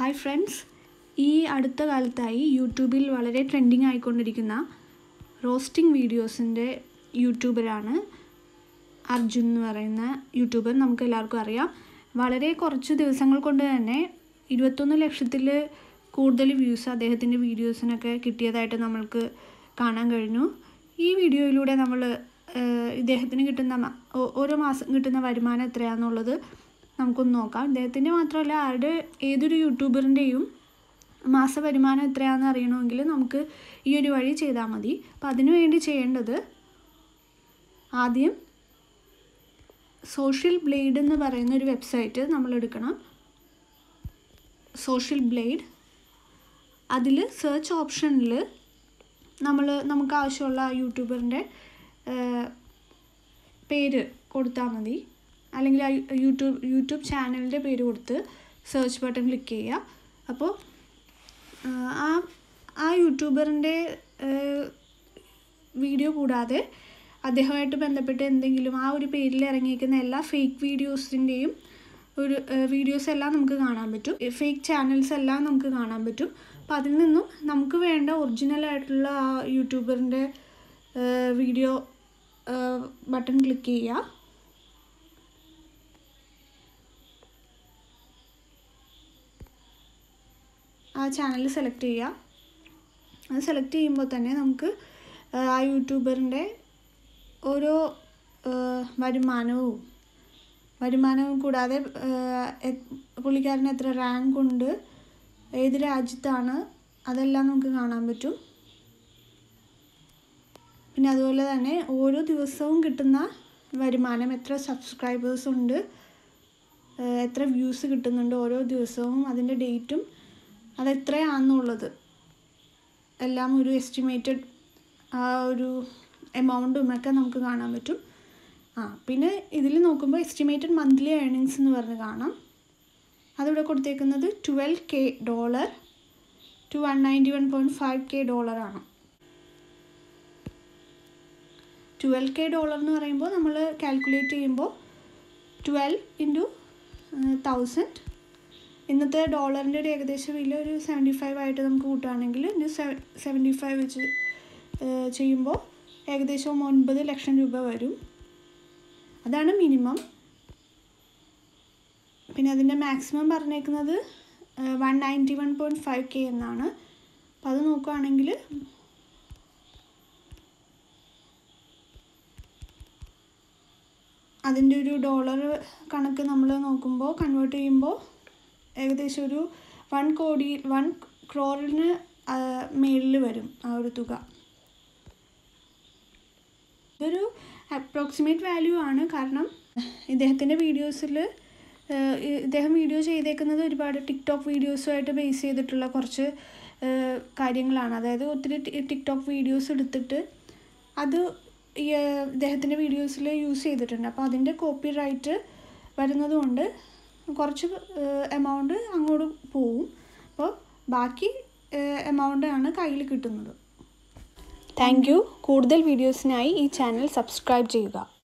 Hi friends. ഈ അടുത്ത കാലത്തായി യൂട്യൂബിൽ വളരെ ട്രെൻഡിങ് ആയിക്കൊണ്ടിരിക്കുന്ന റോസ്റ്റിംഗ് വീഡിയോസിന്റെ യൂട്യൂബറാണ് അർജുൻ എന്ന് പറയുന്ന യൂട്യൂബർ. നമുക്ക് എല്ലാവർക്കും അറിയാം. വളരെ കുറച്ച് ദിവസങ്ങൾ കൊണ്ട് തന്നെ ഇരുപത്തൊന്ന് ലക്ഷത്തിൽ കൂടുതൽ വ്യൂസ് അദ്ദേഹത്തിന്റെ വീഡിയോസിനൊക്കെ കിട്ടിയതായിട്ട് നമ്മൾക്ക് കാണാൻ കഴിഞ്ഞു. ഈ വീഡിയോയിലൂടെ നമ്മൾ ഇദ്ദേഹത്തിന് കിട്ടുന്ന ഓരോ മാസം കിട്ടുന്ന വരുമാനം എത്രയാണെന്നുള്ളത് നമുക്കൊന്ന് നോക്കാം. അദ്ദേഹത്തിന്റെ മാത്രമല്ല ആരുടെ ഏതൊരു യൂട്യൂബറിന്റെയും മാസ വരുമാനം എത്രയാണെന്ന് അറിയണമെങ്കിൽ നമുക്ക് ഈ ഒരു വഴി ചെയ്താൽ മതി. അപ്പം അതിനു വേണ്ടി ചെയ്യേണ്ടത് ആദ്യം സോഷ്യൽ ബ്ലേഡ് എന്ന് പറയുന്ന ഒരു വെബ്സൈറ്റ് നമ്മൾ എടുക്കണം. Social blade. അതിൽ സെർച്ച് ഓപ്ഷനിൽ നമ്മൾ നമുക്ക് ആവശ്യമുള്ള യൂട്യൂബറിന്റെ പേര് കൊടുത്താൽ മതി. അല്ലെങ്കിൽ യൂട്യൂബ് യൂട്യൂബ് ചാനലിന്റെ പേര് കൊടുത്ത് സെർച്ച് ബട്ടൺ ക്ലിക്ക് ചെയ്യുക. അപ്പോൾ ആ ആ യൂട്യൂബറിന്റെ വീഡിയോ കൂടാതെ അദ്ദേഹമായിട്ട് ബന്ധപ്പെട്ട് എന്തെങ്കിലും ആ ഒരു പേരിൽ ഇറങ്ങിയിരിക്കുന്ന എല്ലാ ഫേക്ക് വീഡിയോസിന്റെയും ഒരു വീഡിയോസ് എല്ലാം നമുക്ക് കാണാൻ പറ്റും. ഫേക്ക് ചാനൽസ് എല്ലാം നമുക്ക് കാണാൻ പറ്റും. അപ്പം അതിൽ നിന്നും നമുക്ക് വേണ്ട ഒറിജിനൽ ആയിട്ടുള്ള ആ യൂട്യൂബറിന്റെ വീഡിയോ ബട്ടൺ ക്ലിക്ക് ചെയ്യുക. ചാനൽ സെലക്ട് ചെയ്യുക. അത് സെലക്ട് ചെയ്യുമ്പോൾ തന്നെ നമുക്ക് ആ യൂട്യൂബറിന്റെ ഓരോ വരുമാനവും വരുമാനവും കൂടാതെ പുള്ളിക്കാരന് എത്ര റാങ്ക് ഉണ്ട് ഏത് രാജ്യത്താണ് അതെല്ലാം നമുക്ക് കാണാൻ പറ്റും. പിന്നെ അതുപോലെ തന്നെ ഓരോ ദിവസവും കിട്ടുന്ന വരുമാനം എത്ര സബ്സ്ക്രൈബേഴ്സ് ഉണ്ട് എത്ര വ്യൂസ് കിട്ടുന്നുണ്ട് ഓരോ ദിവസവും അതിന്റെ ഡേറ്റും അതെത്രയാണെന്നുള്ളത് എല്ലാം ഒരു എസ്റ്റിമേറ്റഡ് ആ ഒരു എമൗണ്ടും ഒക്കെ നമുക്ക് കാണാൻ പറ്റും. ആ പിന്നെ ഇതിൽ നോക്കുമ്പോൾ എസ്റ്റിമേറ്റഡ് മന്ത്ലി ഏർണിങ്സ് എന്ന് പറഞ്ഞ് കാണാം. അതിവിടെ കൊടുത്തേക്കുന്നത് twelve K dollar to one ninety one point five K ഡോളറാണ് ട്വൽവ് കെ ഡോളർ എന്ന് പറയുമ്പോൾ നമ്മൾ കാൽക്കുലേറ്റ് ചെയ്യുമ്പോൾ ട്വൽവ് ഇന്റു തൗസൻഡ് ഇന്നത്തെ ഡോളറിന്റെ ഒരു ഏകദേശം വില ഒരു സെവന്റി ഫൈവ് ആയിട്ട് നമുക്ക് കൂട്ടുകയാണെങ്കിൽ ഇനി സെവന്റി ഫൈവ് വെച്ച് ചെയ്യുമ്പോൾ ഏകദേശം ഒൻപത് ലക്ഷം രൂപ വരും. അതാണ് മിനിമം. പിന്നെ അതിന്റെ മാക്സിമം പറഞ്ഞേക്കുന്നത് one ninety one point five K എന്നാണ്. അപ്പോൾ അത് നോക്കുകയാണെങ്കിൽ അതിന്റെ ഒരു ഡോളർ കണക്ക് നമ്മൾ നോക്കുമ്പോൾ കൺവേർട്ട് ചെയ്യുമ്പോൾ ഏകദേശം ഒരു വൺ കോടി വൺ ക്രോറിന് മേളിൽ വരും ആ ഒരു തുക. ഇതൊരു അപ്രോക്സിമേറ്റ് വാല്യൂ ആണ്. കാരണം ഇദ്ദേഹത്തിന്റെ വീഡിയോസിൽ ഇദ്ദേഹം വീഡിയോ ചെയ്തേക്കുന്നത് ഒരുപാട് ടിക്ടോക്ക് വീഡിയോസുമായിട്ട് ബേസ് ചെയ്തിട്ടുള്ള കുറച്ച് കാര്യങ്ങളാണ്. അതായത് ഒത്തിരി ടിക്ടോക്ക് വീഡിയോസ് എടുത്തിട്ട് അത് ഇദ്ദേഹത്തിന്റെ വീഡിയോസിൽ യൂസ് ചെയ്തിട്ടുണ്ട്. അപ്പോൾ അതിന്റെ കോപ്പി റൈറ്റ് വരുന്നത് കൊണ്ട് കുറച്ച് എമൗണ്ട് അങ്ങോട്ട് പോവും. അപ്പോൾ ബാക്കി എമൗണ്ട് ആണ് കയ്യിൽ കിട്ടുന്നത്. Thank you. കൂടുതൽ വീഡിയോസിനായി ഈ ചാനൽ സബ്സ്ക്രൈബ് ചെയ്യുക.